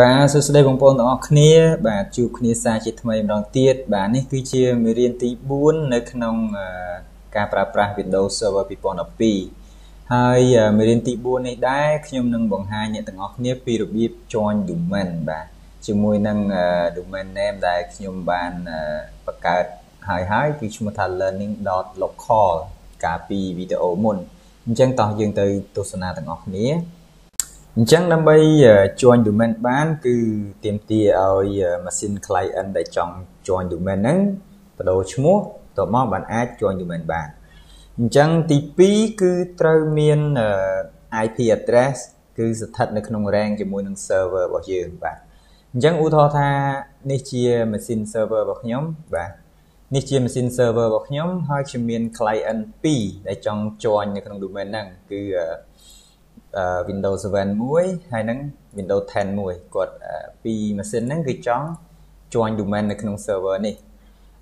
បាទសួស្តីបងប្អូនទាំងអស់គ្នា បាទជួបគ្នាសារជាថ្មីម្ដងទៀតបាទនេះគឺជាមេរៀនទី4នៅក្នុងការប្រើប្រាស់ Windows Server 2012ហើយមេរៀនទី4នេះដែរខ្ញុំនឹងបង្ហាញអ្នកទាំងអស់គ្នាពីរបៀប join domain បាទជាមួយនឹង domain name ដែលខ្ញុំបានបង្កើតហើយហើយគឺឈ្មោះថា learning.local កាលពីវីដេអូមុនអញ្ចឹងតោះយើងទៅទស្សនាទាំងអស់គ្នា អញ្ចឹងដើម្បី join domain បានគឺទាមទារឲ្យ machine client ដែលចង់ join domain ហ្នឹងបដូរឈ្មោះតទៅមកបានអាច join domain បានអញ្ចឹងទី2គឺត្រូវមាន IP address គឺស្ថិតនៅក្នុង rank ជាមួយនឹង server របស់យើងបាទអញ្ចឹងឧទាហរណ៍ថានេះជា machine server របស់ខ្ញុំបាទនេះជា machine server របស់ខ្ញុំហើយខ្ញុំមាន client 2ដែលចង់ join នៅក្នុង domain ហ្នឹងគឺ Windows 7មួយហើយនឹង Windows 10មួយគាត់ពីម៉ាស៊ីនហ្នឹងគឺចង់ join domain នៅក្នុង server នេះ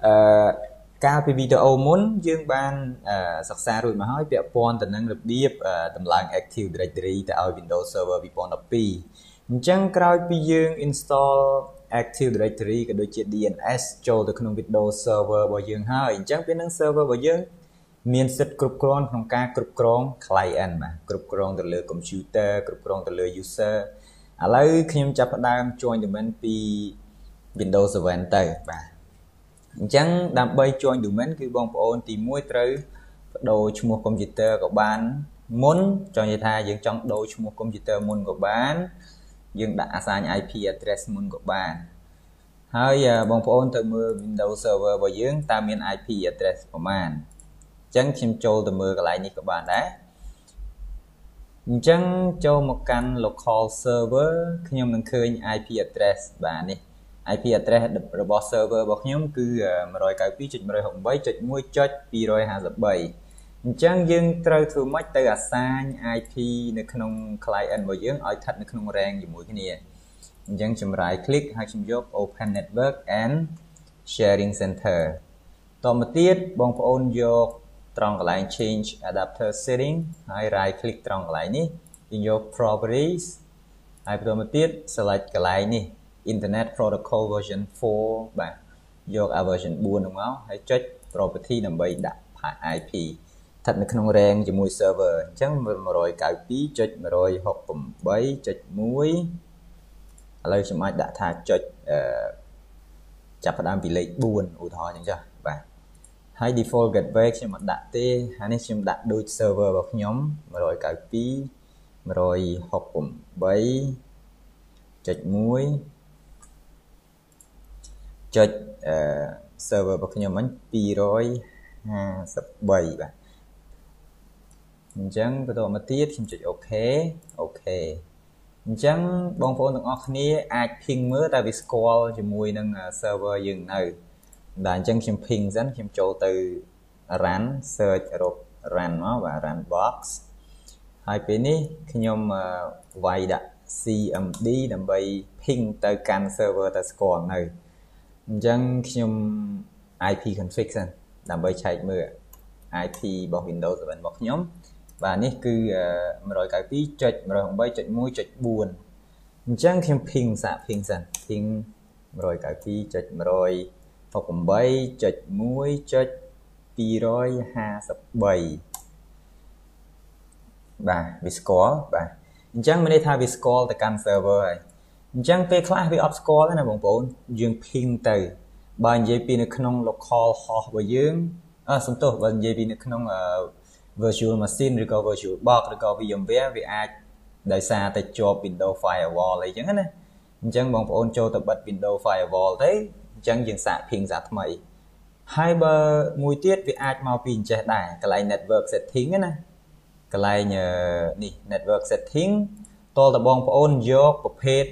អឺកាលពីវីដេអូមុនយើងបានសិក្សារួចមកហើយពាក់ព័ន្ធទៅនឹងរបៀបតម្លើង Active Directory ទៅឲ្យ Windows Server 2012អញ្ចឹងក្រោយពីយើង install Active Directory ក៏ដូចជា DNS ចូលទៅក្នុង Windows Server របស់យើងហើយអញ្ចឹងពេលហ្នឹង server របស់យើង មានសិទ្ធិគ្រប់គ្រាន់ក្នុងការគ្រប់គ្រង client បាទគ្រប់គ្រងទៅលើ computer គ្រប់គ្រងទៅលើ user ឥឡូវខ្ញុំចាប់ផ្ដើម join domain ពី Windows 7ទៅបាទអញ្ចឹងដើម្បី join domain គឺបងប្អូនទី1ត្រូវបដូរឈ្មោះ computer ក៏បានមុនចង់និយាយថាយើងចង់ដូរឈ្មោះ computer មុនក៏បានយើងដាក់ assign IP address មុនក៏បានហើយបងប្អូនទៅមើល Windows Server របស់យើងតើមាន IP address ប្រមាណ ចឹងខ្ញុំចូលទៅមើលកន្លែងនេះក៏បានដែរអញ្ចឹងចូលមកកាន់ local server ខ្ញុំនឹងឃើញ IP address បាទនេះ IP address របស់ server របស់ខ្ញុំគឺ192.168.1.253អញ្ចឹងយើងត្រូវធ្វើម៉េចទៅ assign IP នៅក្នុង client របស់យើងឲ្យស្ថិតនៅក្នុង rank ជាមួយគ្នាអញ្ចឹងចម្រាយ click ហើយខ្ញុំយក open network and sharing center តមកទៀតបងប្អូនយក ត្រង់កន្លែង change adapter setting ហើយ right click ត្រង់កន្លែងនេះយើងយក properties ហើយបន្តមកទៀត select កន្លែងនេះ internet protocol version 4បាទយក version 4ហ្នឹងមកហើយចុច property ដើម្បីដាក់ IP ស្ថិតនៅក្នុង rank ជាមួយ server អញ្ចឹង192.168.1ឥឡូវខ្ញុំអាចដាក់ថាចុចចាប់ផ្ដើមពីលេខ4ឧទាហរណ៍អញ្ចឹងចា ហើយ default gateway ខ្ញុំអត់ដាក់ទេហើយនេះខ្ញុំដាក់ដូច server របស់ខ្ញុំ192 168.1 ចុចអឺ server របស់ខ្ញុំហ្នឹង253បាទអញ្ចឹងបន្តមកទៀតខ្ញុំចុច OK OK អញ្ចឹងបងប្អូនទាំងអស់គ្នាអាច ping មើលតែវាស្គាល់ជាមួយនឹង server យើងនៅ បាទអញ្ចឹងខ្ញុំ ping សិនខ្ញុំចូលទៅ run search រក run មកបាទ run box ហើយពេលនេះខ្ញុំវាយដាក់ cmd ដើម្បី ping ទៅកាន់ server ទៅស្គាល់នៅអញ្ចឹងខ្ញុំ IP config សិនដើម្បីឆែកមើល IP របស់ Windows 7របស់ខ្ញុំបាទនេះគឺ192.168.1.4អញ្ចឹងខ្ញុំ ping សាក ping សិន ping 192.100 68.1.253បាទវាស្គាល់បាទអញ្ចឹងមានន័យថាវាស្គាល់ទៅកាន់ server ហើយអញ្ចឹងពេលខ្លះវាអត់ស្គាល់ទេណាបងប្អូនយើង ping ទៅ បើនិយាយពីនៅក្នុង local host របស់យើងអឺសំទោសបើនិយាយពីនៅក្នុង virtual machine ឬក៏ virtual box ឬក៏ VMware វាអាចដោយសារតែជាប់ Windows firewall អីចឹងណាអញ្ចឹងបងប្អូនចូលទៅបិទ Windows firewall ទៅអ ញ្ចឹងយើងសាក ping សាកថ្មីហើយបើមួយទៀតវាអាចមកពីអញ្ចេះដែរកន្លែង network setting ណាកន្លែងនេះ network setting តលតបងប្អូនយកប្រភេទ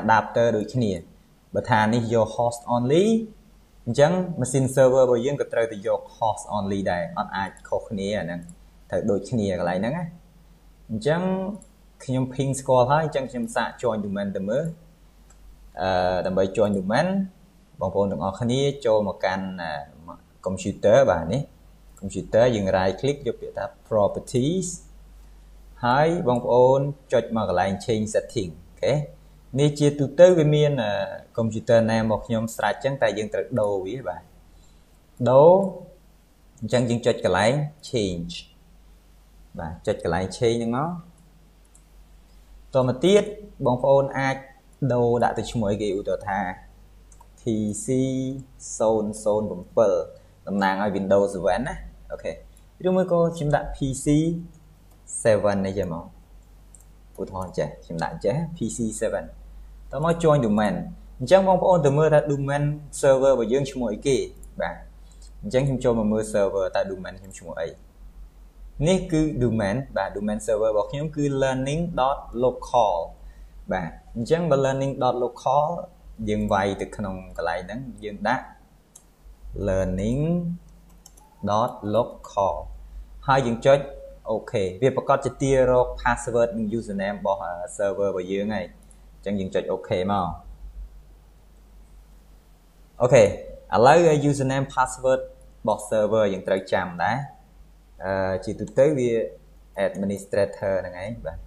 adapter ដូចគ្នាបើថានេះយក host only អញ្ចឹង machine server របស់យើងក៏ត្រូវទៅយក host only ដែរអត់អាចខុសគ្នាអាហ្នឹងត្រូវដូចគ្នាកន្លែងហ្នឹងណាអញ្ចឹងខ្ញុំ ping ស្គាល់ហើយអញ្ចឹងខ្ញុំសាក join domain ទៅមើលអឺដើម្បី join domain បងប្អូនទាំងអស់គ្នាចូលមកកាន់ computer បាទនេះ computer យើង right click យកពាក្យថា properties ហើយបងប្អូនចុចមកកន្លែង change setting អូខេអនេះជាទូទៅវាមានកុំព្យូទ័រ name របស់ខ្ញុំស្រេចចឹងតែយើងត្រូវដូរវាបាទដូរអញ្ចឹងយើងចុចកន្លែង change បាទចុចកន្លែង change ហ្នឹងមកតមកទៀតបងប្អូនអាចដូរដាក់ទៅឈ្មោះអីគេឧទាហរណ៍ថា PC 007តំណាងឲ្យ Windows 7ណាអូខេឬមួយក៏ខ្ញុំដាក់ PC 7នេះចេះមកឧទាហរណ៍ចេះខ្ញុំដាក់ចេះ PC 7តមក join domain អញ្ចឹងបងប្អូនទៅមើលថា domain server របស់យើងឈ្មោះអីគេបាទអញ្ចឹងខ្ញុំចូលមកមើល server តើ domain ខ្ញុំឈ្មោះអីនេះគឺ domain បាទ domain server របស់ខ្ញុំគឺ learning.local បាទអញ្ចឹងបើ learning.local យើងវាយទៅក្នុងកន្លែងហ្នឹងយើងដាក់ learning.local ហើយយើងចុចអូខេវាប្រកាសជាទារក password និង username របស់ server របស់យើងហើយអញ្ចឹងយើងចុច OK មក OK ឥឡូវ username password របស់ server យើងត្រូវចាំដែរអឺជាទូទៅវា administrator ហ្នឹងឯងបាទ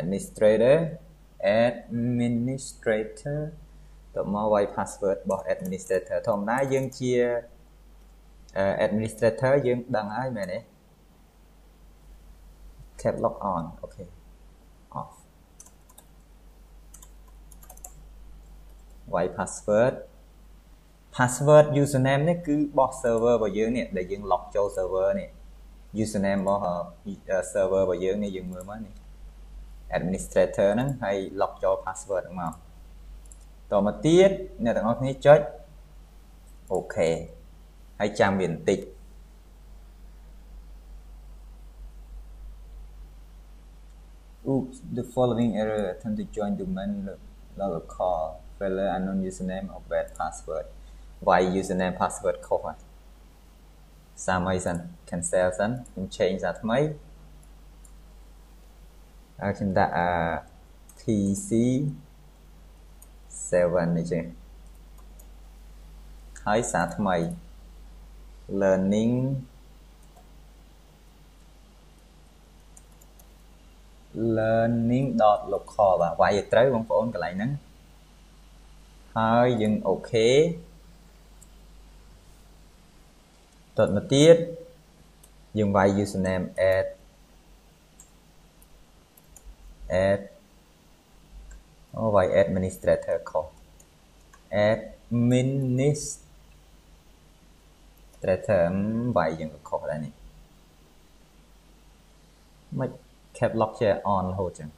administrator administrator ទៅមកវាយ password របស់ administrator ធម្មតាយើងជា administrator យើងដឹងហើយមែនទេ cap lock on អូខេ off វាយ password password username នេះគឺបោះ server របស់យើងនេះដែលយើង lock ចូល server នេះ username របស់ server របស់យើងនេះយើងមើលមកនេះ administrator ហ្នឹងហើយ lock ចូល password ហ្នឹងមកតមកទៀតអ្នកទាំងអស់គ្នាចុចអូខេហើយចាំវាបន្តិច Oops the following error attempt to join domain local failure unknown username or bad password វាយ username password ខុសហើយសាមអីសិន cancel សិនខ្ញុំ change សារថ្មីហើយ ខ្ញុំដាក់ TC 7នេះចេះហើយសារថ្មី learning learning.local បាទវាយឲ្យត្រូវបងប្អូនកន្លែងហ្នឹងហើយយើងអូខេតទៅទៀតយើងវាយ username add add អូវាយ administrator ខុស administrator វាយយើងក៏ខុសដែរនេះមិន cap lock ជា on រហូតចឹង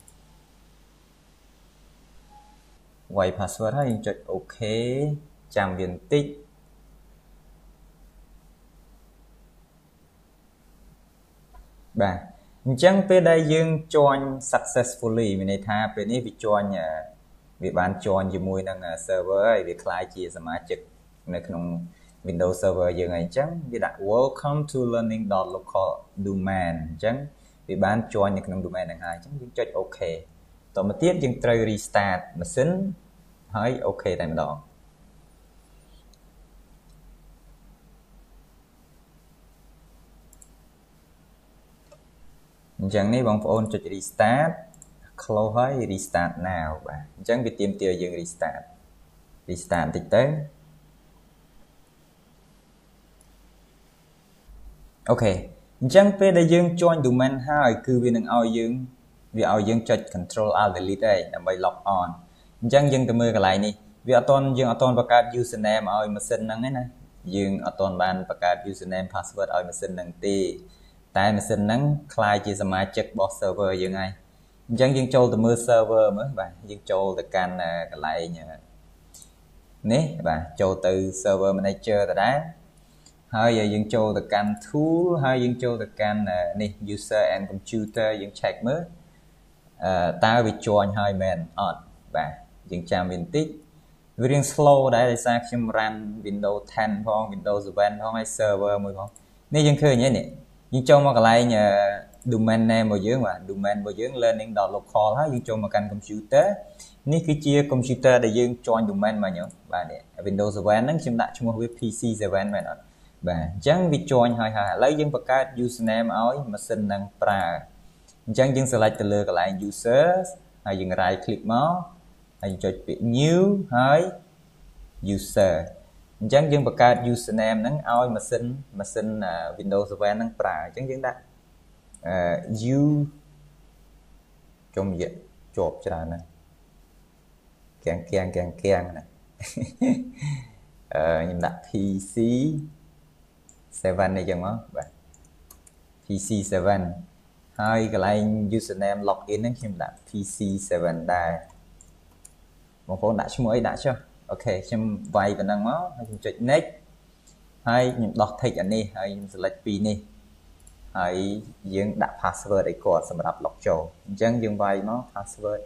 វាយ password ហើយយើងចុច OK ចាំវាបន្តិចបាទ អញ្ចឹងពេលដែលយើង join successfully មានន័យថាពេលនេះវា join វាបាន join ជាមួយនឹង server ហើយវាคล้ายជាសមាជិកនៅក្នុង Windows Server យើងហើយអញ្ចឹងវាដាក់ welcome to learning.local domain អញ្ចឹងវាបាន join នៅក្នុង domain ហ្នឹងហើយអញ្ចឹងយើងចុច OK តទៅទៀតយើងត្រូវ restart ម៉ាស៊ីនហើយ OK តែម្ដង អញ្ចឹងនេះបងប្អូនចុច restart close ហើយ restart now បាទអញ្ចឹងវាទាមទារយើង restart restart បន្តិចទៅអូខេអញ្ចឹងពេលដែលយើង join domain ហើយគឺវានឹងឲ្យយើងវាឲ្យយើងចុច control alt delete ឯងដើម្បី log on អញ្ចឹងយើងទៅមើលកន្លែងនេះវាអត់តន់យើងអត់តន់បង្កើត username ឲ្យម៉ាស៊ីនហ្នឹងឯណាយើងអត់តន់បានបង្កើត username password ឲ្យម៉ាស៊ីនហ្នឹងទេ តែម៉ាស៊ីនហ្នឹងคล้ายជាសមាជិករបស់ server យើងហើយអញ្ចឹងយើងចូលទៅមើល server មើលបាទយើងចូលទៅកាន់កន្លែងនេះបាទចូលទៅ server manager ដដែលហើយយើងចូលទៅកាន់ tool ហើយយើងចូលទៅកាន់នេះ user and computer យើង check មើលអឺតើវា join ហើយមែនអត់បាទយើងចាំវាបន្តិចវារៀង slow ដែរដោយសារខ្ញុំ run Windows 10ផង Windows 7ផងហើយ server មួយផងនេះយើងឃើញហ្នឹងនេះ យើងចូលមកកន្លែង domain name របស់យើងបាទ domain របស់យើង learning.local ហើយយើងចូលមកកាន់ computer នេះគឺជា computer ដែលយើង join domain មកញោមបាទនេះ Windows 7ហ្នឹងខ្ញុំដាក់ឈ្មោះវា PC7 មែនអត់បាទអញ្ចឹងវា join ហើយហើយឥឡូវយើងបង្កើត username ឲ្យម៉ាស៊ីនហ្នឹងប្រើអញ្ចឹងយើង select ទៅលើកន្លែង user ហើយយើង right click មកហើយចុចពាក្យ new ហើយ user អញ្ចឹងយើងបង្កើត username ហ្នឹងឲ្យម៉ាស៊ីនម៉ាស៊ីន Windows 7ហ្នឹងប្រើអញ្ចឹងយើងដាក់អឺ u ជុំរយៈជាប់ច្រើនណាស់កៀងកៀងកៀងកៀងណាអឺខ្ញុំដាក់ PC 7នេះចឹងមកបាទ PC 7ហើយកន្លែង username login ហ្នឹងខ្ញុំដាក់ PC 7ដែរបងប្អូនដាក់ឈ្មោះអីដាក់ចុះ អូខេខ្ញុំវាយប៉ុណ្ណឹងមកហើយខ្ញុំចុច next ហើយខ្ញុំដោះ tick អានេះហើយខ្ញុំ select ពីនេះហើយយើងដាក់ password ឲ្យគាត់សម្រាប់ log ចូលអញ្ចឹងយើងវាយមក password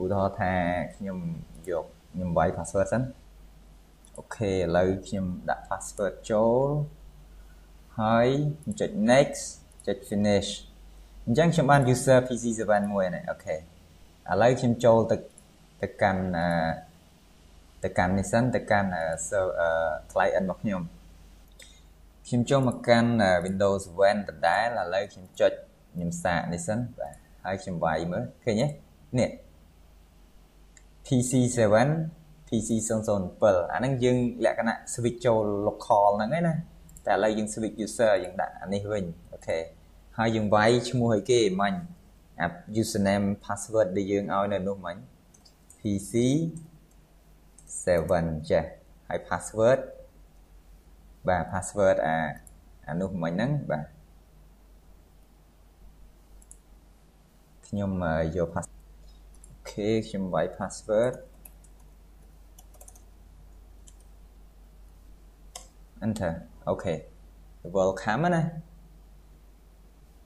ឧទាហរណ៍ថាខ្ញុំយកខ្ញុំវាយ password សិនអូខេឥឡូវខ្ញុំដាក់ password ចូលហើយចុច next ចុច finish អញ្ចឹងខ្ញុំបាន user PC7 មួយនេះអូខេឥឡូវខ្ញុំចូលទៅទៅកាន់ ទៅកាន់នេះសិនទៅកាន់ client របស់ខ្ញុំខ្ញុំចូលមកកាន់ Windows 7ដដែលឥឡូវខ្ញុំចុចខ្ញុំសាកនេះសិនបាទហើយខ្ញុំវាយមើលឃើញទេនេះ PC7 PC007 អាហ្នឹងយើងលក្ខណៈ switch ចូល local ហ្នឹងឯណាតែឥឡូវយើង switch user យើងដាក់អានេះវិញអូខេហើយយើងវាយឈ្មោះឲ្យគេមិញអា username password ដែលយើងឲ្យនៅនោះមិញ PC 7ចេះហើយ password បាទ password អាអានោះមិញហ្នឹងបាទខ្ញុំយក password អូខេខ្ញុំវាយ password enter អូខេ welcome ណា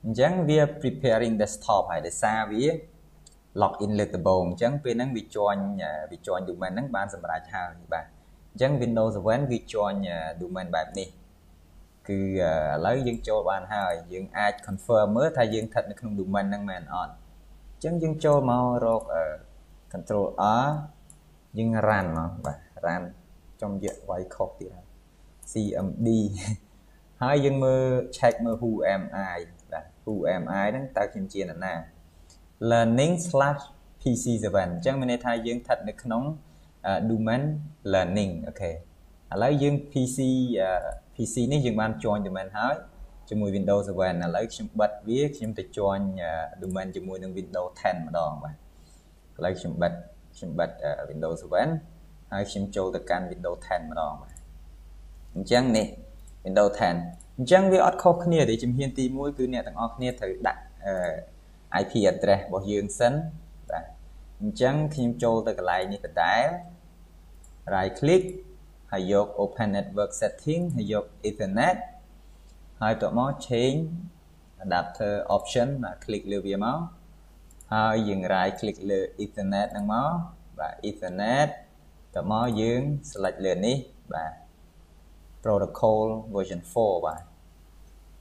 អញ្ចឹងវា preparing desktop ហើយដោយសារវា log in លើកដំបូងអញ្ចឹងពេលហ្នឹងវា join វា join domain ហ្នឹងបានសម្រេចហើយបាទអញ្ចឹង Windows 7វា join domain បែបនេះគឺឥឡូវយើងចូលបានហើយយើងអាច confirm មើលថាយើងស្ថិតនៅក្នុង domain ហ្នឹងមែនអត់អញ្ចឹងយើងចូលមករក control R យើង run មកបាទ run ចំយកវាយខុសទៀតហើយ CMD ហើយយើងមើល check មើល who am I បាទ who am I ហ្នឹងតើខ្ញុំជាអ្នកណា learning/pc7 អញ្ចឹងមានន័យថាយើងស្ថិតនៅក្នុង domain learning អូខេឥឡូវយើង PC PC នេះយើងបាន join domain ហើយជាមួយ Windows 7ឥឡូវខ្ញុំបិទវាខ្ញុំទៅ join domain ជាមួយនឹង Windows 10ម្ដងបាទឥឡូវខ្ញុំបិទខ្ញុំបិទ Windows 7ហើយខ្ញុំចូលទៅកាន់ Windows 10ម្ដងបាទអញ្ចឹងនេះ Windows 10អញ្ចឹងវាអត់ខុសគ្នាទេជំហានទី1គឺអ្នកទាំងអស់គ្នាត្រូវដាក់ IP address របស់យើងសិនបាទអញ្ចឹងខ្ញុំចូលទៅកន្លែងនេះដដែល right click ហើយយក open network setting ហើយយក ethernet ហើយបន្ទាប់មក change adapter option បាទ click លើវាមកហើយយើង right click លើ ethernet ហ្នឹងមកបាទ ethernet បន្ទាប់មកយើង select លើនេះបាទ protocol version 4បាទ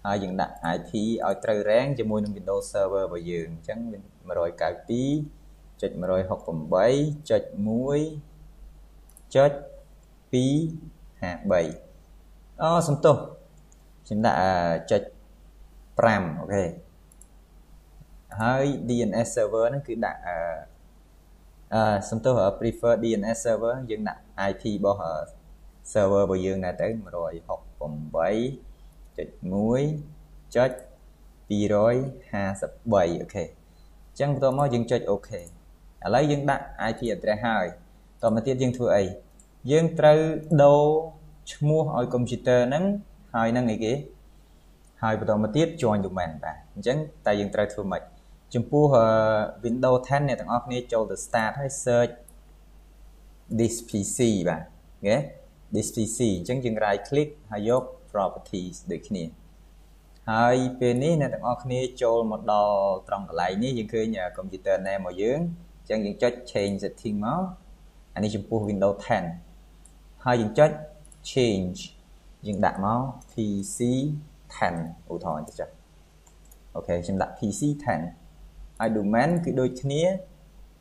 ហើយយើងដាក់ IP ឲ្យត្រូវរែងជាមួយនឹង Windows Server របស់យើងអញ្ចឹង192.168.253អូសំទោសខ្ញុំដាក់ចុច5អូខេហើយ DNS server ហ្នឹងគឺដាក់អឺសំទោស prefer DNS server យើងដាក់ IP របស់ server របស់យើងដែរទៅ168 1.1.253អូខេអញ្ចឹងបន្ទាប់មកយើងចុចអូខេឥឡូវយើងដាក់ IP address ហើយតមកទៀតយើងធ្វើអីយើងត្រូវដូរឈ្មោះឲ្យកុំព្យូទ័រហ្នឹងហើយនឹងអីគេហើយបន្តមកទៀត join domain បាទអញ្ចឹងតែយើងត្រូវធ្វើម៉េចចំពោះ Windows 10អ្នកទាំងអស់គ្នាចូលទៅ start ហើយ search this PC បាទអូខេ this PC អញ្ចឹងយើង right click ហើយយក properties ដូចគ្នាហើយពេលនេះអ្នកទាំងអស់គ្នាចូលមកដល់ត្រង់កន្លែងនេះយើងឃើញ computer name របស់យើងអញ្ចឹងយើងចុច change setting មកអានេះចំពោះ Windows 10ហើយយើងចុច change យើងដាក់មក PC 10ឧទាហរណ៍ចុះអូខេខ្ញុំដាក់ PC 10ហើយ domain គឺដូចគ្នា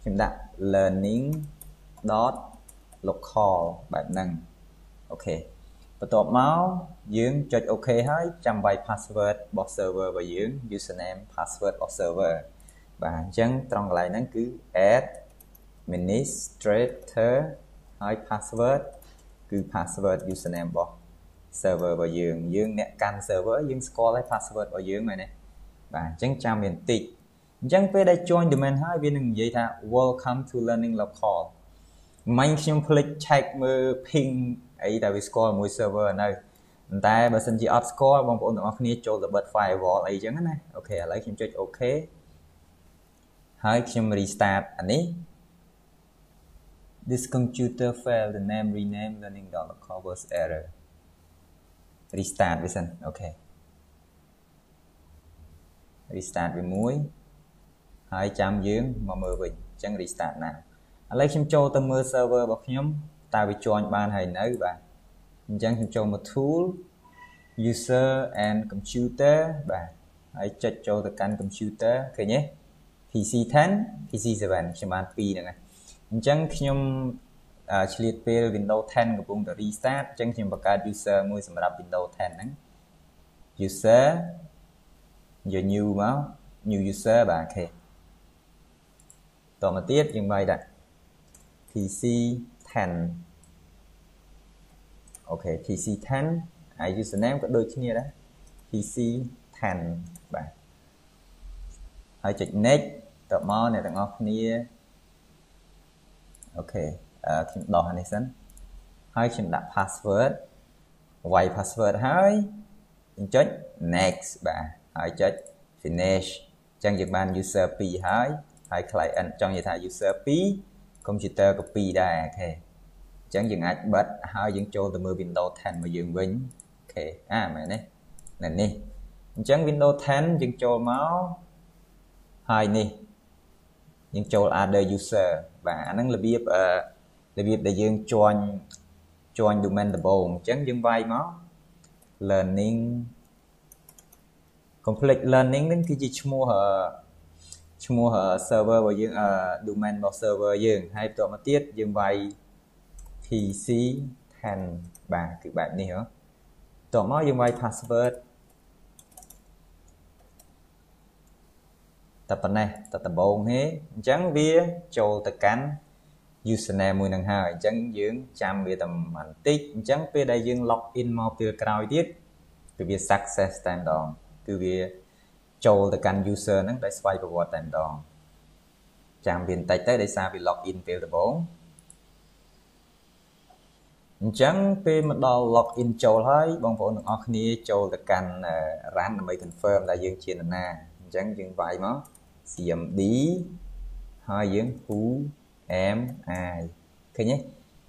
ខ្ញុំដាក់ learning.local បែបហ្នឹងអូខេ បន្ទាប់មកយើងចុច OK ហើយចាំវាយ password របស់ server របស់យើង username password របស់ server អបាទអញ្ចឹងត្រង់កន្លែងហ្នឹងគឺ administrator ហើយ password គឺ password username របស់ server របស់យើងយើងអ្នកកាន់ server យើងស្គាល់ហើយ password របស់យើងមែនទេបាទអញ្ចឹងចាំវាបន្តិចអញ្ចឹងពេលដែល join domain ហើយវានឹងនិយាយថា welcome to learning local មិញខ្ញុំភ្លេច check មើល ping អីដែលវាស្គាល់មួយ server នៅប៉ុន្តែបើសិនជាអត់ស្គាល់បងប្អូនទាំងអស់គ្នាចូលទៅបិទ firewall អីចឹងណាអូខេឥឡូវខ្ញុំចុច OK ហើយខ្ញុំ restart អានេះ This computer failed the name rename learning.local was error restart វាសិនអូខេ restart វាមួយហើយចាំយើងមកមើលវិញអញ្ចឹង restart ណា ឥឡូវខ្ញុំចូលទៅមើល server របស់ខ្ញុំតើវាជាន់បានហើយនៅបាទអញ្ចឹងខ្ញុំចូលមក tool user and computer បាទហើយចុចចូលទៅកាន់ computer ឃើញទេ PC 10 PC 7ខ្ញុំបាន2ហ្នឹងហើយអញ្ចឹងខ្ញុំឆ្លៀតពេល Windows 10កំពុងតែ restart អញ្ចឹងខ្ញុំបង្កើត user មួយសម្រាប់ Windows 10ហ្នឹង user យក new មក new user បាទអូខេតមកទៀតយើងបាយដាក់ PC 10 អូខេ PC 10 ហើយ username ក៏ដូចគ្នាដែរ PC 10 បាទហើយចុច next តមកអ្នកទាំងអស់គ្នាអូខេខ្ញុំដោះអានេះសិនហើយខ្ញុំដាក់ password វាយ password ហើយខ្ញុំចុច next បាទហើយចុច finish អញ្ចឹងយើងបាន user 2ហើយហើយ client ចង់និយាយថា user 2 computer ក៏2ដែរអូខេអញ្ចឹងយើងអាចបិទហើយយើងចូលទៅមើល Windows 10មកយើងវិញអូខេអាមែនទេនៅនេះអញ្ចឹង Windows 10យើងចូលមកហើយនេះយើងចូល other user បាទអាហ្នឹងរបៀបអឺរបៀបដែលយើងជាន់ជាន់ domain ដំបូងអញ្ចឹងយើងវាយមក learning complex learning ហ្នឹងគឺជាឈ្មោះ ឈ្មោះ server របស់យើង domain របស់ server យើងហើយបន្ទាប់មកទៀតយើងវាយ PC 10បាទគឺបែបនេះហ៎បន្ទាប់មកយើងវាយ password តែប៉ុណ្ណេះតែដំបូងទេអញ្ចឹងវាចូលទៅកាន់ username មួយនឹងហើយអញ្ចឹងយើងចាំវាតែបន្តិចអញ្ចឹងពេលដែលយើង log in មកពេលក្រោយទៀតគឺវា success តែម្ដងគឺវា ចូលទៅកាន់ user ហ្នឹងដោយស្វ័យប្រវត្តិតែម្ដងចាំវាបន្តិចទៅដោយសារវា log in ពេលដំបូងអញ្ចឹងពេលមកដល់ log in ចូលហើយបងប្អូនទាំងអស់គ្នាចូលទៅកាន់ run ដើម្បី confirm ថាយើងជានរណាអញ្ចឹងយើងវាយមក cmd ហើយយើង who am i ឃើញទេ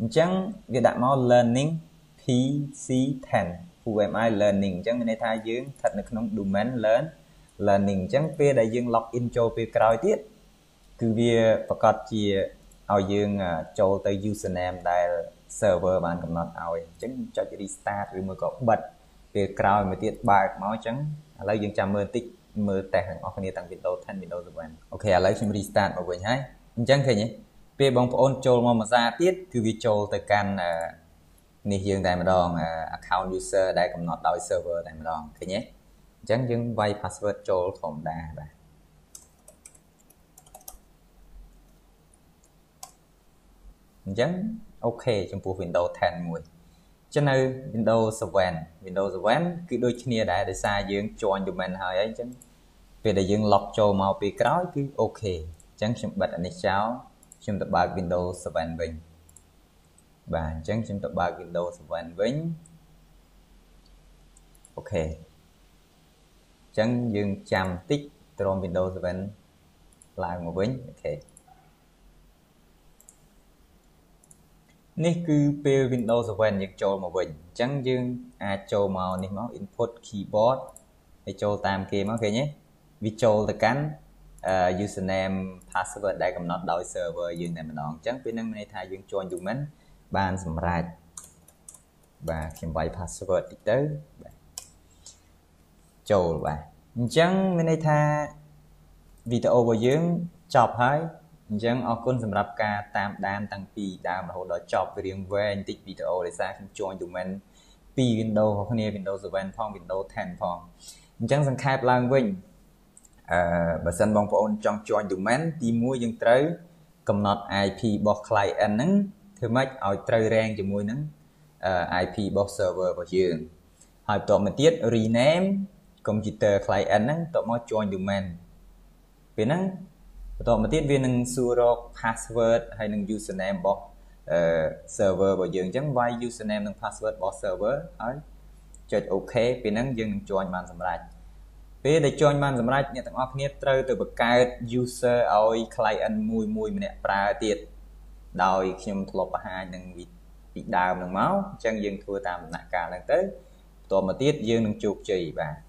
អញ្ចឹងវាដាក់មក learning pc 10 who am i learning អញ្ចឹងមានន័យថាយើងស្ថិតនៅក្នុង domain learn learning អញ្ចឹងពេលដែលយើង log in ចូលពេលក្រោយទៀតគឺវាប្រកាសជាឲ្យយើងចូលទៅ username ដែល server បានកំណត់ឲ្យអញ្ចឹងចុច restart ឬមួយក៏បិទពេលក្រោយមួយទៀតបើកមកអញ្ចឹងឥឡូវយើងចាំមើលបន្តិចមើលតេស្តទាំងអស់គ្នាទាំង Windows 10 Windows 7អូខេឥឡូវខ្ញុំ restart មកវិញហើយអញ្ចឹងឃើញទេពេលបងប្អូនចូលមកមួយសារទៀតគឺវាចូលទៅកាន់នេះយើងតែម្ដង account user ដែលកំណត់ដោយ server តែម្ដងឃើញទេ អញ្ចឹងយើងវាយ password ចូលធម្មតាបាទអញ្ចឹងអូខេចំពោះ Windows 10មួយចឹងនៅ Windows 7 Windows 7គឺដូចគ្នាដែរដោយសារយើង join domain ហើយអញ្ចឹងពេលដែលយើង log ចូលមកពេលក្រោយគឺ OK អញ្ចឹងខ្ញុំបិទអានេះចោលខ្ញុំទៅបើក Windows 7វិញបាទអញ្ចឹងខ្ញុំទៅបើក Windows 7វិញ OK អញ្ចឹងយើងចាំតិចត្រម Windows 7ឡើងមកវិញ OK នេះគឺពេល Windows 7យើងចូលមកវិញអញ្ចឹងយើងអាចចូលមកនេះមក input keyboard ហើយចូលតាមគេមកឃើញទេវាចូលទៅកាន់ username password ដែលកំណត់ដោយ server យើងតែម្ដងអញ្ចឹងពេលហ្នឹងមានន័យថាយើង join domain បានសម្រេចបាទខ្ញុំវាយ password តិចទៅបាទ ចូលបាទអញ្ចឹងមានន័យថាវីដេអូរបស់យើងចប់ហើយអញ្ចឹងអរគុណសម្រាប់ការតាមដានតាំងពីដើមរហូតដល់ចប់រៀងវែងតិចវីដេអូដោយសារខ្ញុំ join domain ពី Windows របស់គ្នា Windows 7ផង Windows 10ផងអញ្ចឹងសង្ខេបឡើងវិញអឺបើសិនបងប្អូនចង់ join domain ទី1យើងត្រូវកំណត់ IP របស់ client ហ្នឹងធ្វើម៉េចឲ្យត្រូវ rank ជាមួយនឹង IP របស់ server របស់យើងហើយបន្ទាប់មកទៀត rename computer client ហ្នឹងបន្ទាប់មក join domain ពេលហ្នឹងបន្ទាប់មកទៀតវានឹងសួររក password ហើយនឹង username របស់ server របស់យើងអញ្ចឹងវាយ username និង password របស់ server ហើយចុច OK ពេលហ្នឹងយើងនឹង join បានសម្រេចពេលដែល join បានសម្រេចអ្នកទាំងអស់គ្នាត្រូវទៅបង្កើត user ឲ្យ client មួយមួយម្នាក់ប្រើទៀតដោយខ្ញុំធ្លាប់បង្ហាញនឹងពីដើមនឹងមកអញ្ចឹងយើងធ្វើតាមដំណាក់កាលហ្នឹងទៅបន្តមកទៀតយើងនឹងជោគជ័យបាទ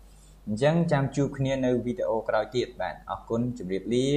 អញ្ចឹងចាំជួបគ្នានៅវីដេអូក្រោយទៀតបាទអរគុណជម្រាបលា